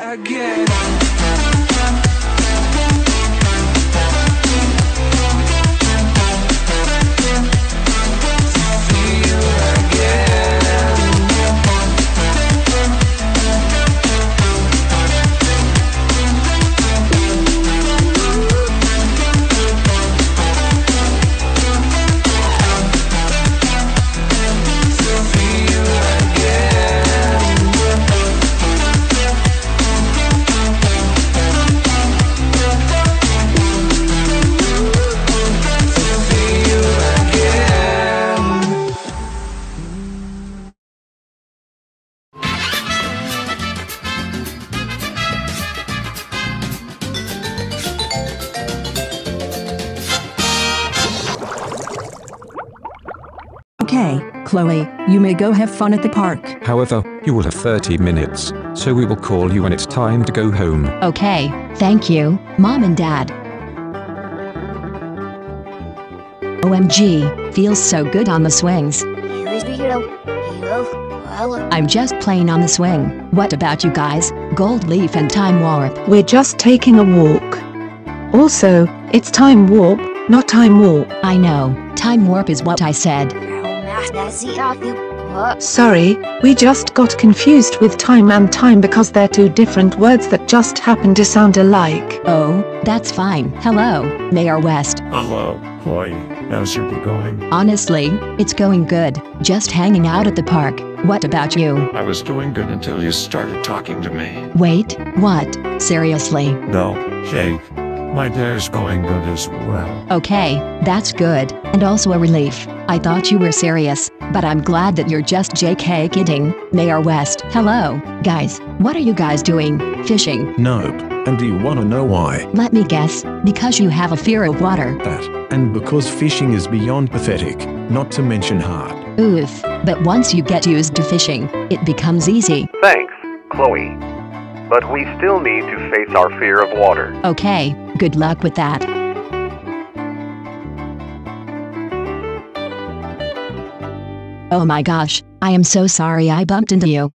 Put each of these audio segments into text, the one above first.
again. Chloe, you may go have fun at the park. However, you will have 30 minutes, so we will call you when it's time to go home. Okay, thank you, Mom and Dad. OMG, feels so good on the swings. I'm just playing on the swing. What about you guys? Gold Leaf and Time Warp. We're just taking a walk. Also, it's time warp, not time warp. I know, Time Warp is what I said. Sorry, we just got confused with time and time because they're two different words that just happen to sound alike. Oh, that's fine. Hello, Mayor West. Hello, Chloe. How's your day going? Honestly, it's going good. Just hanging out at the park. What about you? I was doing good until you started talking to me. Wait, what? Seriously? No, Jake. My day's going good as well. Okay, that's good, and also a relief. I thought you were serious, but I'm glad that you're just JK kidding. Mayor West. Hello, guys. What are you guys doing? Fishing. Nope. And do you want to know why? Let me guess. Because you have a fear of water. That. And because fishing is beyond pathetic, not to mention hard. Oof. But once you get used to fishing, it becomes easy. Thanks, Chloe. But we still need to face our fear of water. Okay, good luck with that. Oh my gosh, I am so sorry I bumped into you.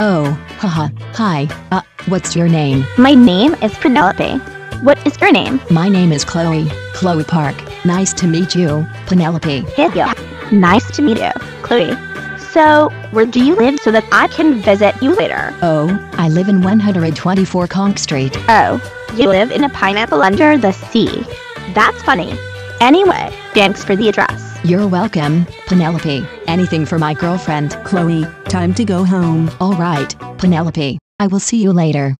Oh, haha, hi, uh, what's your name? My name is Penelope. What is your name? My name is Chloe, Chloe Park. Nice to meet you, Penelope. Hey, yeah. Nice to meet you, Chloe. So, where do you live so that I can visit you later? Oh, I live in 124 Conch Street. Oh, you live in a pineapple under the sea. That's funny. Anyway, thanks for the address. You're welcome, Penelope. Anything for my girlfriend. Chloe, time to go home. All right, Penelope. I will see you later.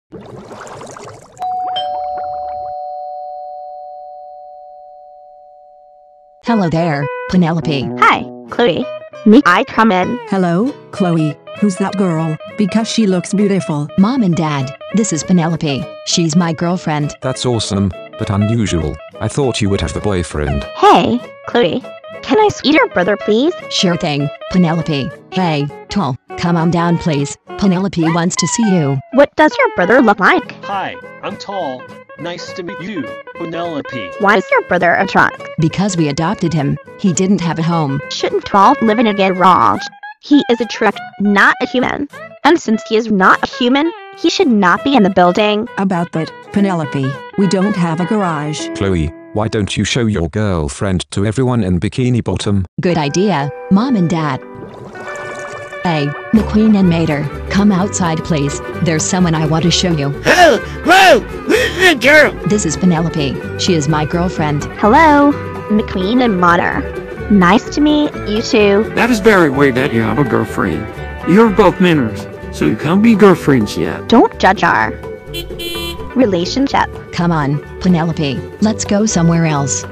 Hello there, Penelope. Hi, Chloe. May I come in? Hello, Chloe. Who's that girl? Because she looks beautiful. Mom and Dad, this is Penelope. She's my girlfriend. That's awesome, but unusual. I thought you would have a boyfriend. Hey, Chloe. Can I see your brother, please? Sure thing, Penelope. Hey, tall, come on down, please. Penelope wants to see you. What does your brother look like? Hi, I'm Tall. Nice to meet you, Penelope. Why is your brother a truck? Because we adopted him, he didn't have a home. Shouldn't 12 live in a garage? He is a truck, not a human. And since he is not a human, he should not be in the building. About that, Penelope, we don't have a garage. Chloe, why don't you show your girlfriend to everyone in Bikini Bottom? Good idea, Mom and Dad. Hey, McQueen and Mater, come outside please. There's someone I want to show you. Oh, whoa, girl. This is Penelope. She is my girlfriend. Hello, McQueen and Mater. Nice to meet you two. That is very weird that you have a girlfriend. You're both minors, so you can't be girlfriends yet. Don't judge our relationship. Come on, Penelope, let's go somewhere else.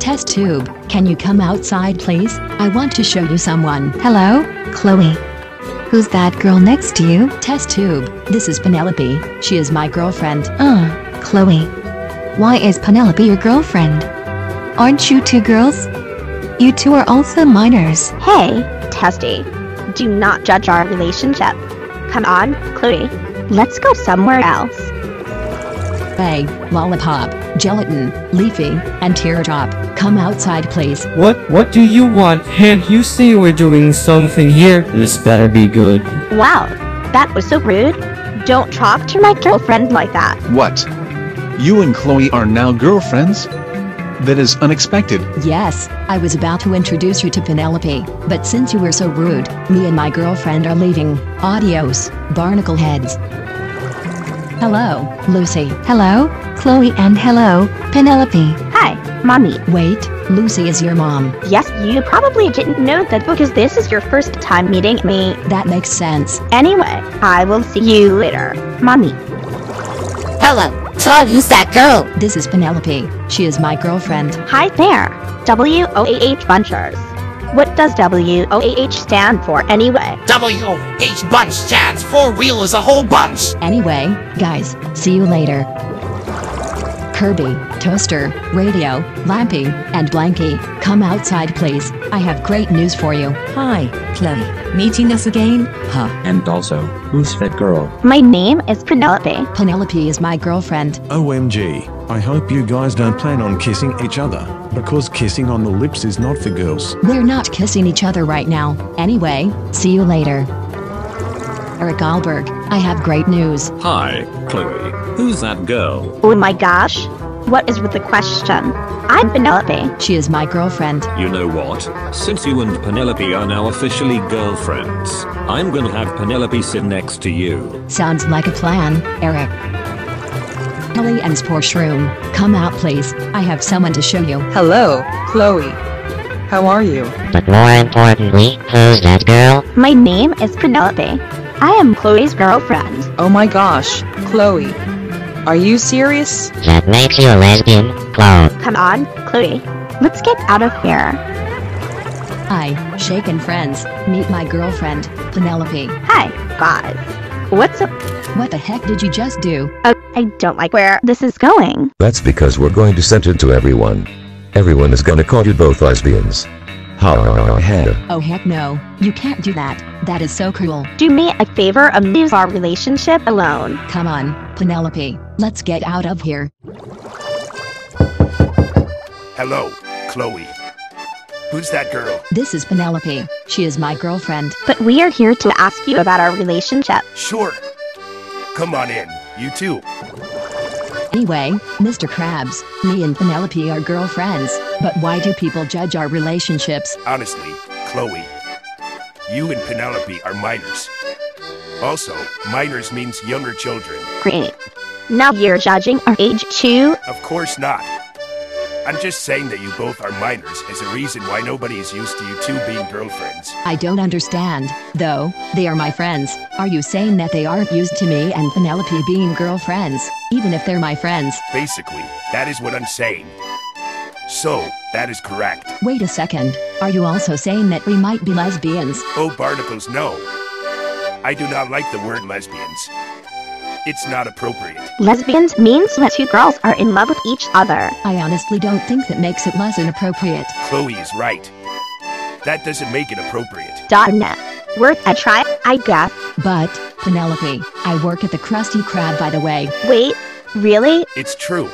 Test tube, can you come outside please? I want to show you someone. Hello, Chloe. Who's that girl next to you? Test tube, this is Penelope. She is my girlfriend. Uh, Chloe. Why is Penelope your girlfriend? Aren't you two girls? You two are also minors. Hey, Testy. Do not judge our relationship. Come on, Chloe. Let's go somewhere else. Hey, Lollipop, Gelatin, Leafy, and Teardrop, come outside please. What what do you want? Can't you see we're doing something here? This better be good. Wow, That was so rude. Don't talk to my girlfriend like that. What? You and Chloe are now girlfriends? That is unexpected. Yes, I was about to introduce you to Penelope, but since you were so rude, me and my girlfriend are leaving. Adios, barnacle heads. Hello, Lucy. Hello, Chloe and hello, Penelope. Hi, mommy. Wait, Lucy is your mom. Yes, you probably didn't know that because this is your first time meeting me. That makes sense. Anyway, I will see you later, mommy. Hello, so who's that girl? This is Penelope. She is my girlfriend. Hi there, WOAH Bunchers. What does WOAH stand for anyway? W-H bunch stands for wheel is a whole bunch. Anyway, guys, see you later. Kirby, Toaster, Radio, Lampy, and Blanky, come outside please. I have great news for you. Hi, Chloe. Meeting us again? Huh. And also, who's that girl? My name is Penelope. Penelope is my girlfriend. OMG. I hope you guys don't plan on kissing each other, because kissing on the lips is not for girls. We're not kissing each other right now. Anyway, see you later. Eric Alberg, I have great news. Hi, Chloe. Who's that girl? Oh my gosh. What is with the question? I'm Penelope. She is my girlfriend. You know what? Since you and Penelope are now officially girlfriends, I'm gonna have Penelope sit next to you. Sounds like a plan, Eric. Kelly and Sporshroom, come out please. I have someone to show you. Hello, Chloe. How are you? But more importantly, who's that girl? My name is Penelope. I am Chloe's girlfriend. Oh my gosh, Chloe. Are you serious? That makes you a lesbian, Chloe. Come on, Chloe. Let's get out of here. Hi, shaken friends. Meet my girlfriend, Penelope. Hi, guys. What's up? What the heck did you just do? Oh, I don't like where this is going. That's because we're going to send it to everyone. Everyone is gonna call you both lesbians. Ha ha ha ha. Oh heck no, you can't do that. That is so cruel. Do me a favor and leave our relationship alone. Come on, Penelope. Let's get out of here. Hello, Chloe. Who's that girl? This is Penelope. She is my girlfriend. But we are here to ask you about our relationship. Sure. Come on in, you too. Anyway, Mr. Krabs, me and Penelope are girlfriends, but why do people judge our relationships? Honestly, Chloe, you and Penelope are minors. Also, minors means younger children. Great. Now you're judging our age too? Of course not. I'm just saying that you both are minors as a reason why nobody is used to you two being girlfriends. I don't understand, though. They are my friends. Are you saying that they aren't used to me and Penelope being girlfriends, even if they're my friends? Basically, that is what I'm saying. So, that is correct. Wait a second. Are you also saying that we might be lesbians? Oh, barnacles, no. I do not like the word lesbians. It's not appropriate. Lesbians means that two girls are in love with each other. I honestly don't think that makes it less inappropriate. Chloe is right. That doesn't make it appropriate. Darn it. Worth a try, I guess. But, Penelope, I work at the Krusty Krab by the way. Wait, really? It's true.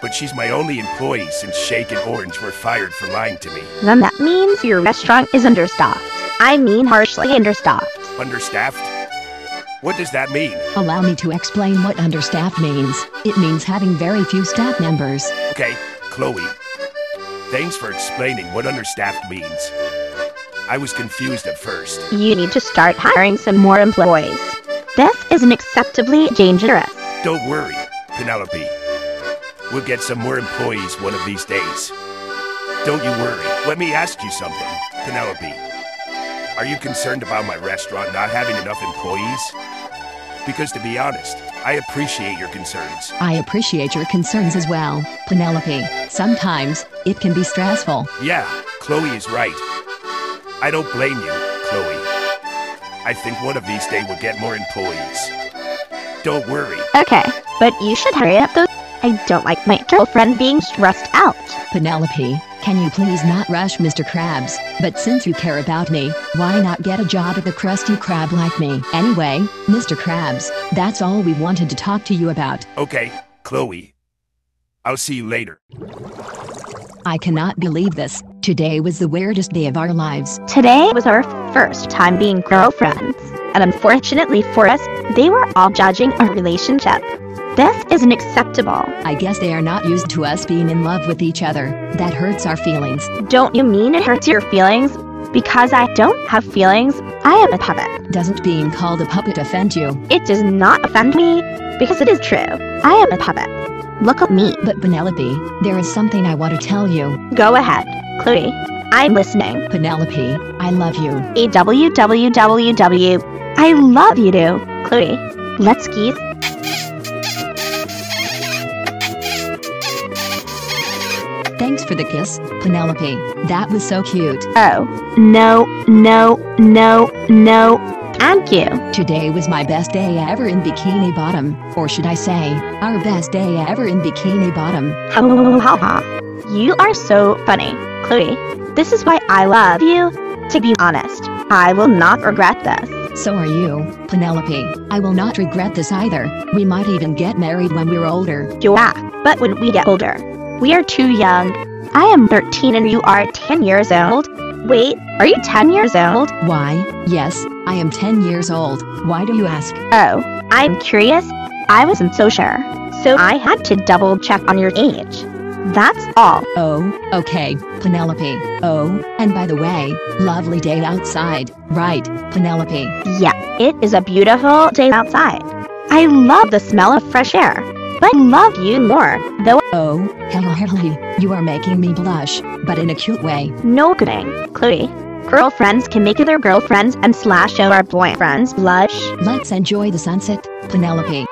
But she's my only employee since Shake and Orange were fired for lying to me. Then that means your restaurant is understaffed. I mean harshly understaffed. Understaffed? What does that mean? Allow me to explain what understaffed means. It means having very few staff members. Okay, Chloe. Thanks for explaining what understaffed means. I was confused at first. You need to start hiring some more employees. This is unacceptably dangerous. Don't worry, Penelope. We'll get some more employees one of these days. Don't you worry. Let me ask you something, Penelope. Are you concerned about my restaurant not having enough employees? Because to be honest, I appreciate your concerns. I appreciate your concerns as well, Penelope. Sometimes, it can be stressful. Yeah, Chloe is right. I don't blame you, Chloe. I think one of these days we'll get more employees. Don't worry. Okay, but you should hurry up though. I don't like my girlfriend being stressed out. Penelope, can you please not rush Mr. Krabs? But since you care about me, why not get a job at the Krusty Krab like me? Anyway, Mr. Krabs, that's all we wanted to talk to you about. Okay, Chloe. I'll see you later. I cannot believe this. Today was the weirdest day of our lives. Today was our first time being girlfriends. and unfortunately for us, they were all judging our relationship. This isn't acceptable. I guess they are not used to us being in love with each other. That hurts our feelings. Don't you mean it hurts your feelings? Because I don't have feelings, I am a puppet. Doesn't being called a puppet offend you? It does not offend me, because it is true. I am a puppet. Look at me. But Penelope, there is something I want to tell you. Go ahead, Chloe. I'm listening. Penelope, I love you. A www. I love you too, Chloe. Let's geese. Thanks for the kiss, Penelope. That was so cute. Oh, no, no, no, no. Thank you. Today was my best day ever in Bikini Bottom, or should I say, our best day ever in Bikini Bottom. Ha ha. You are so funny, Chloe. This is why I love you. To be honest, I will not regret this. So are you, Penelope. I will not regret this either. We might even get married when we're older. Yeah, but when we get older, we are too young. I am 13 and you are 10 years old. Wait, are you 10 years old? Why, yes, I am 10 years old. Why do you ask? Oh, I'm curious. I wasn't so sure. So I had to double check on your age. That's all. Oh, okay, Penelope. Oh, and by the way, lovely day outside, right, Penelope? Yeah, it is a beautiful day outside. I love the smell of fresh air. But I love you more, though. Oh, hello, hello. You are making me blush, but in a cute way. No kidding, Chloe. Girlfriends can make other girlfriends and slash our boyfriends blush. Let's enjoy the sunset, Penelope.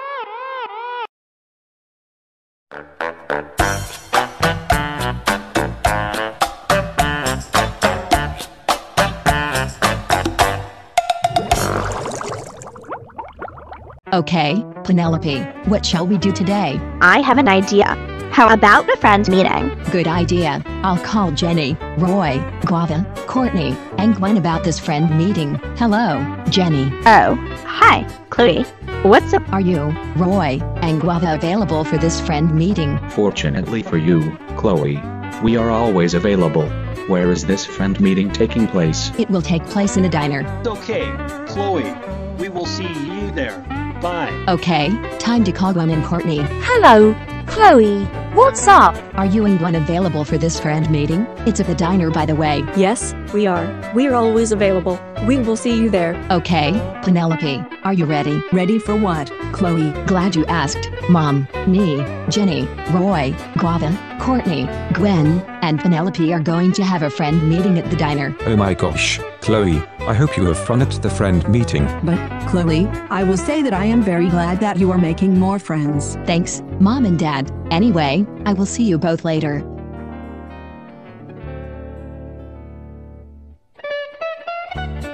Okay, Penelope, what shall we do today? I have an idea. How about a friend meeting? Good idea. I'll call Jenny, Roi, Guava, Courtney, and Gwen about this friend meeting. Hello, Jenny. Oh, hi, Chloe. What's up? Are you, Roi, and Guava available for this friend meeting? Fortunately for you, Chloe, we are always available. Where is this friend meeting taking place? It will take place in a diner. Okay, Chloe. We will see you there. Bye. Okay, time to call Gwen and Courtney. Hello, Chloe. What's up? Are you and Gwen available for this friend meeting? It's at the diner, by the way. Yes, we are. We're always available. We will see you there. Okay, Penelope, are you ready? Ready for what, Chloe? Glad you asked. Mom, me, Jenny, Roi, Guava, Courtney, Gwen, and Penelope are going to have a friend meeting at the diner. Oh my gosh, Chloe, I hope you have fun at the friend meeting. But, Chloe, I will say that I am very glad that you are making more friends. Thanks, Mom and Dad. Anyway, I will see you both later.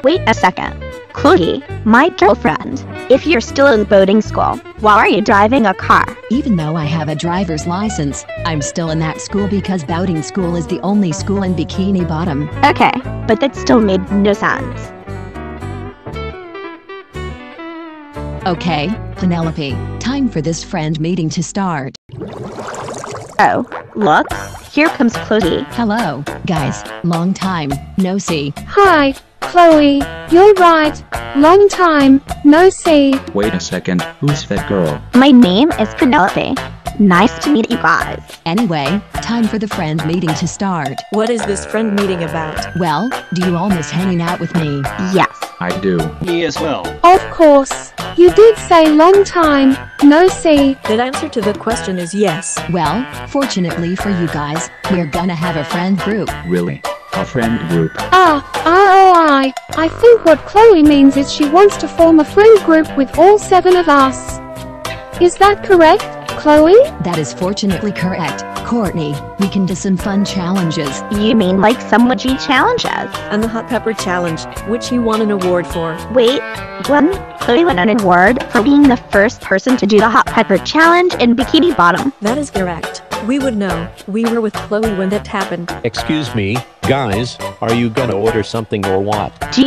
Wait a second. Chloe, my girlfriend. If you're still in boating school, why are you driving a car? Even though I have a driver's license, I'm still in that school because boating school is the only school in Bikini Bottom. Okay, but that still made no sense. Okay, Penelope, time for this friend meeting to start. Oh, look, here comes Chloe. Hello, guys, long time, no see. Hi, Chloe. You're right. Long time, no see. Wait a second, who's that girl? My name is Penelope. Nice to meet you guys. Anyway, time for the friend meeting to start. What is this friend meeting about? Well, do you all miss hanging out with me? Yes. I do. Me as well. Of course. You did say long time, no see. The answer to the question is yes. Well, fortunately for you guys, we're gonna have a friend group. Really? A friend group? Ah, Roi. I think what Chloe means is she wants to form a friend group with all seven of us. Is that correct, Chloe? That is fortunately correct. Courtney, we can do some fun challenges. You mean like some witchy challenges? And the Hot Pepper Challenge, which you won an award for. Wait, Gwen, Chloe won an award for being the first person to do the Hot Pepper Challenge in Bikini Bottom. That is correct. We would know. We were with Chloe when that happened. Excuse me, guys, are you gonna order something or what? Do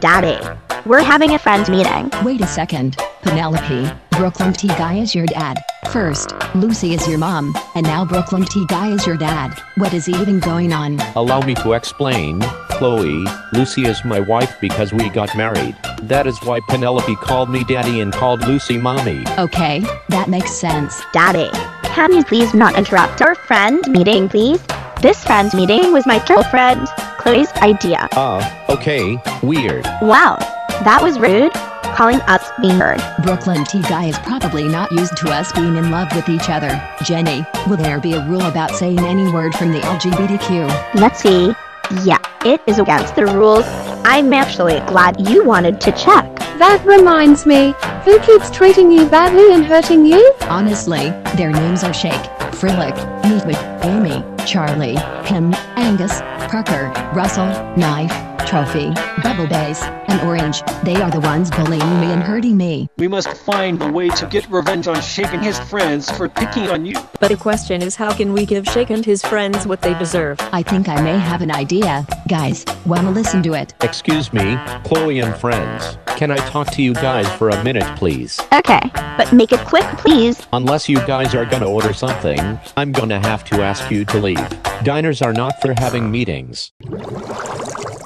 Daddy? We're having a friend meeting. Wait a second, Penelope, Brooklyn T Guy is your dad. First, Lucy is your mom, and now Brooklyn T Guy is your dad. What is even going on? Allow me to explain. Chloe, Lucy is my wife because we got married. That is why Penelope called me daddy and called Lucy mommy. Okay, that makes sense. Daddy, can you please not interrupt our friend meeting, please? This friend meeting was my girlfriend, Chloe's idea. Ah, okay, weird. Wow, that was rude. Calling us weird. Brooklyn T Guy is probably not used to us being in love with each other. Jenny, will there be a rule about saying any word from the LGBTQ? Let's see. Yeah, it is against the rules. I'm actually glad you wanted to check. That reminds me, who keeps treating you badly and hurting you? Honestly, their names are Shake, Frylock, Meatwad, Amy, Charlie, Him, Angus, Parker, Russell, Knife, Trophy, Bubble Base, and Orange. They are the ones bullying me and hurting me. We must find a way to get revenge on Shake and his friends for picking on you. But the question is how can we give Shake and his friends what they deserve? I think I may have an idea. Guys, wanna listen to it? Excuse me, Chloe and friends. Can I talk to you guys for a minute, please? Okay, but make it quick, please. Unless you guys are gonna order something, I'm gonna have to ask you to leave. Diners are not for having meetings.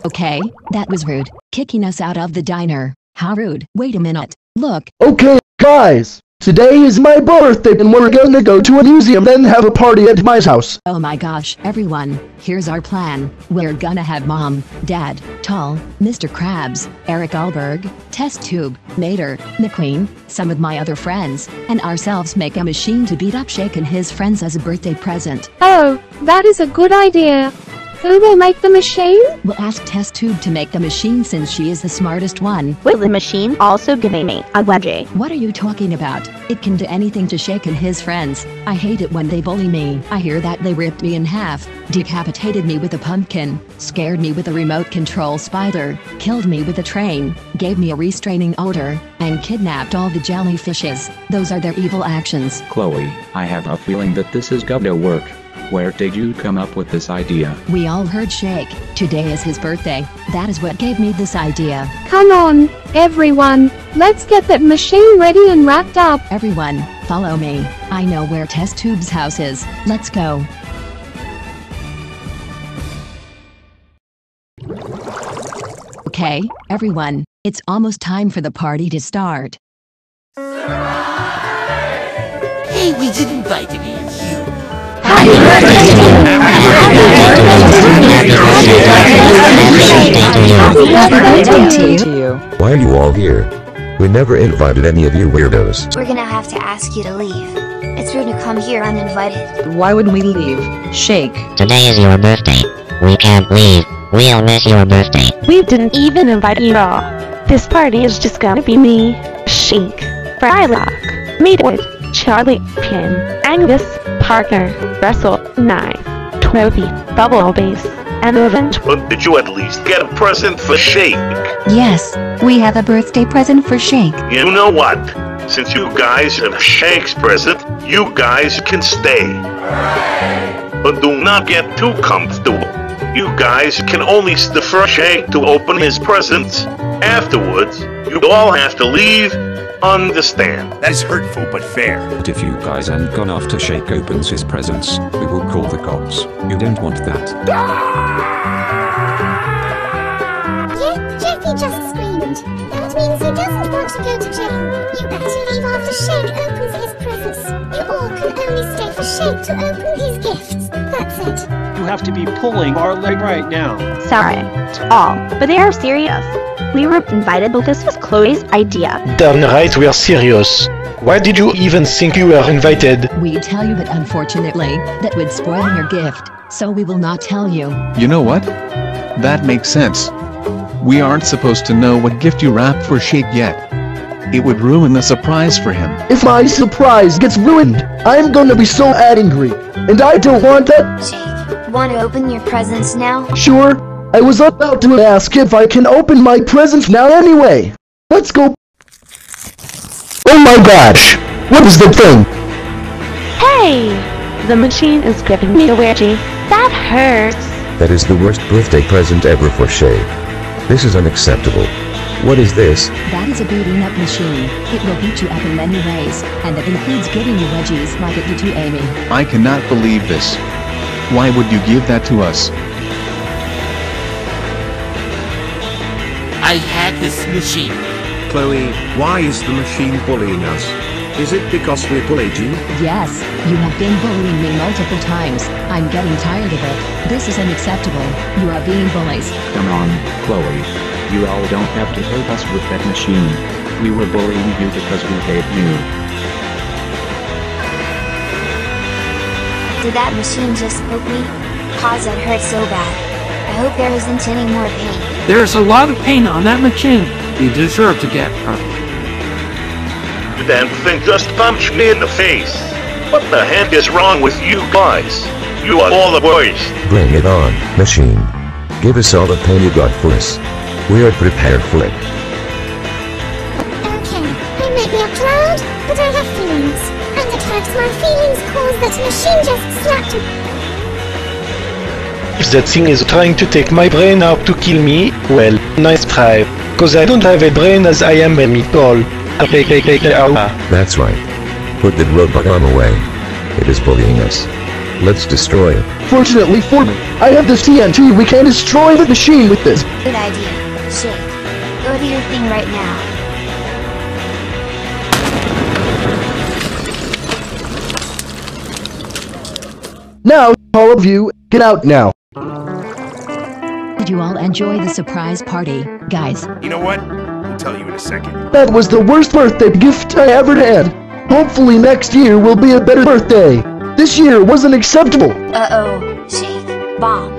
Okay, that was rude. Kicking us out of the diner. How rude. Wait a minute. Look, Okay, guys. Today is my birthday and we're gonna go to a museum then have a party at my house. Oh my gosh, everyone, here's our plan. We're gonna have mom, dad, Tall, Mr. Krabs, Eric Alberg, Test Tube, Mater, McQueen, some of my other friends, and ourselves make a machine to beat up Shake and his friends as a birthday present. Oh, that is a good idea. Who will make the machine? We'll ask Test Tube to make the machine since she is the smartest one. Will the machine also give me a wedgie? What are you talking about? It can do anything to Shake and his friends. I hate it when they bully me. I hear that they ripped me in half, decapitated me with a pumpkin, scared me with a remote control spider, killed me with a train, gave me a restraining order, and kidnapped all the jellyfishes. Those are their evil actions. Chloe, I have a feeling that this is gonna work. Where did you come up with this idea? We all heard Shake. Today is his birthday. That is what gave me this idea. Come on, everyone. Let's get that machine ready and wrapped up. Everyone, follow me. I know where Test Tube's house is. Let's go. Okay, everyone, it's almost time for the party to start. Hey, we didn't invite any of you. Why are you all here? We never invited any of you weirdos. We're gonna have to ask you to leave. It's rude to come here uninvited. Why wouldn't we leave? Shake. Today is your birthday. We can't leave. We'll miss your birthday. We didn't even invite you all. This party is just gonna be me, Shake, Frylock, Meatwad, Charlie, Pin, Angus, Parker, Russell, Knife, Trophy, Bubble Base, and Event. But did you at least get a present for Shake? Yes, we have a birthday present for Shake. You know what? Since you guys have Shake's present, you guys can stay. But do not get too comfortable. You guys can only defer Shake to open his presents. Afterwards, you all have to leave. Understand? That is hurtful but fair. But if you guys ain't gone after Shake opens his presents, we will call the cops. You don't want that. Yeah, Jeffy just screamed. That means he doesn't want to go to jail. You better leave after Shake opens his presents. You all can only stay for Shake to open his gifts. That's it. You have to be pulling our leg right now. Sorry, to all, but they are serious. We were invited but this was Chloe's idea. Darn right, we are serious. Why did you even think you were invited? We tell you that unfortunately, that would spoil your gift, so we will not tell you. You know what? That makes sense. We aren't supposed to know what gift you wrapped for Shake yet. It would ruin the surprise for him. If my surprise gets ruined, I'm gonna be so angry. And I don't want that. Shake, want to open your presents now? Sure, I was about to ask if I can open my presents now anyway. Let's go. Oh my gosh! What is the thing? Hey! The machine is giving me a wedgie. That hurts. That is the worst birthday present ever for Shay. This is unacceptable. What is this? That is a beating up machine. It will beat you up in many ways, and that includes giving you wedgies like it did to Amy. I cannot believe this. Why would you give that to us? I hacked this machine. Chloe, why is the machine bullying us? Is it because we're you? Yes, you have been bullying me multiple times. I'm getting tired of it. This is unacceptable. You are being bullies. Come on, Chloe. You all don't have to hurt us with that machine. We were bullying you because we hate you. Did that machine just poke me? Cause that hurt so bad. I hope there isn't any more pain. There's a lot of pain on that machine. You deserve to get hurt. That thing just punched me in the face. What the heck is wrong with you guys? You are all the worst. Bring it on, machine. Give us all the pain you got for us. We are prepared for it. And hurts my feelings cause that machine just slapped me. If that thing is trying to take my brain out to kill me, well, nice try. Cause I don't have a brain as I am a meatball. That's right. Put that robot arm away. It is bullying us. Let's destroy it. Fortunately for me, I have this TNT. We can destroy the machine with this. Good idea. Shake. Go do your thing right now. Now, all of you, get out now. Did you all enjoy the surprise party, guys? You know what? I'll tell you in a second. That was the worst birthday gift I ever had. Hopefully next year will be a better birthday. This year wasn't acceptable. Uh-oh. Shake. Bomb.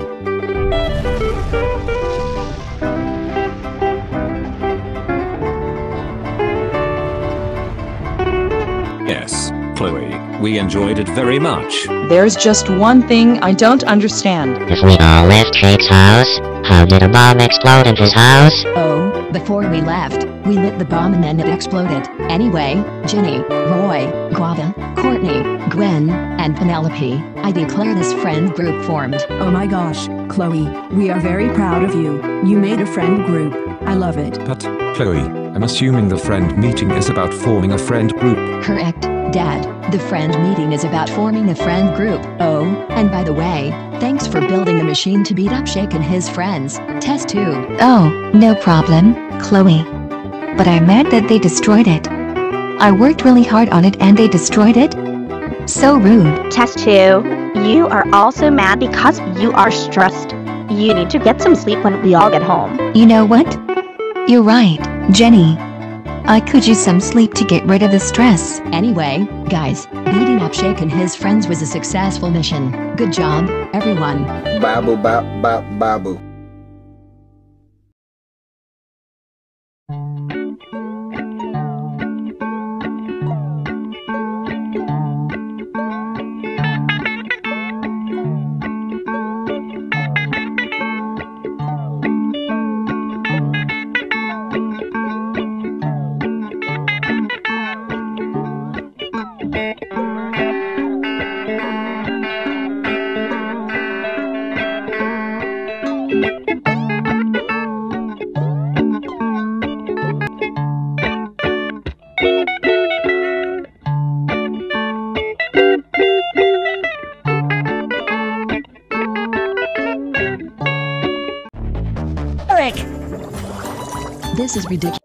We enjoyed it very much. There's just one thing I don't understand. If we all left Shake's house, how did a bomb explode in his house? Oh, before we left, we lit the bomb and then it exploded. Anyway, Jenny, Roi, Guava, Courtney, Gwen, and Penelope, I declare this friend group formed. Oh my gosh, Chloe, we are very proud of you. You made a friend group. I love it. But, Chloe, I'm assuming the friend meeting is about forming a friend group. Correct, Dad. The friend meeting is about forming a friend group. Oh, and by the way, thanks for building the machine to beat up Shake and his friends. Test tube. Oh, no problem, Chloe. But I'm mad that they destroyed it. I worked really hard on it and they destroyed it? So rude. Test 2. You are also mad because you are stressed. You need to get some sleep when we all get home. You know what? You're right, Jenny. I could use some sleep to get rid of the stress. Anyway, guys, beating up Shake and his friends was a successful mission. Good job, everyone. Babu bap bap babu. This is ridiculous.